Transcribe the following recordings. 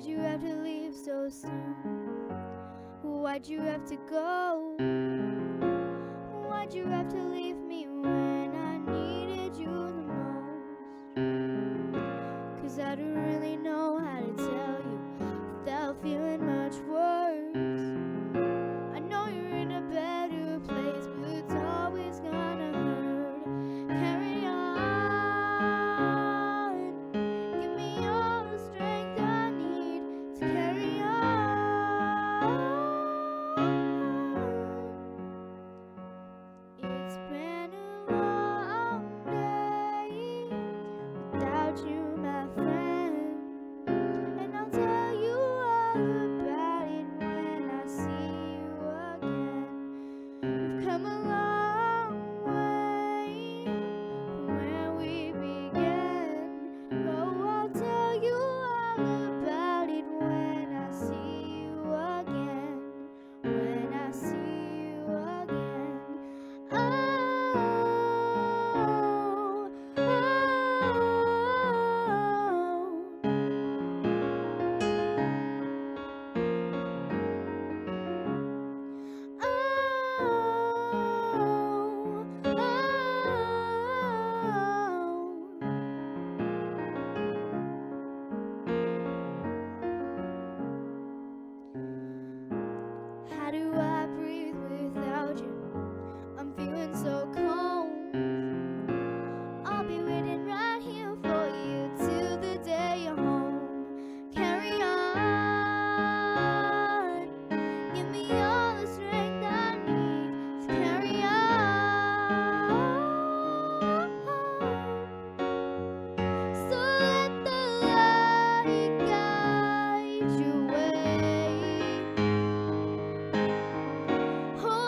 Why'd you have to leave so soon? Why'd you have to go? friend.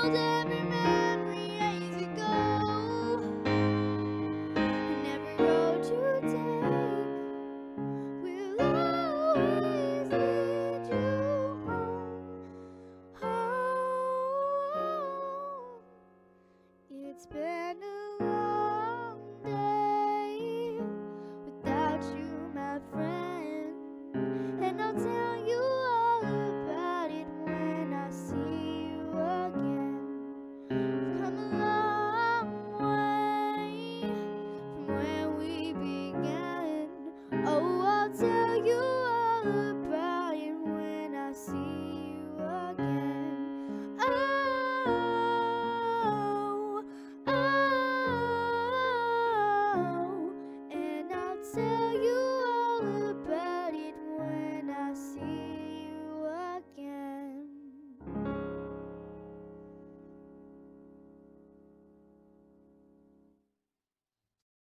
older myself.